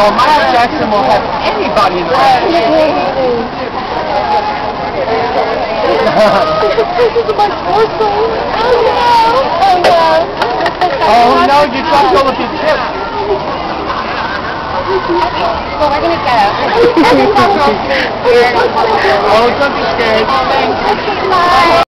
Well, Michael Jackson will have anybody in the this is my fourth one. Oh no! Oh no! Oh no, you dropped all of your chips. Well, we're gonna go. Oh, don't be scared.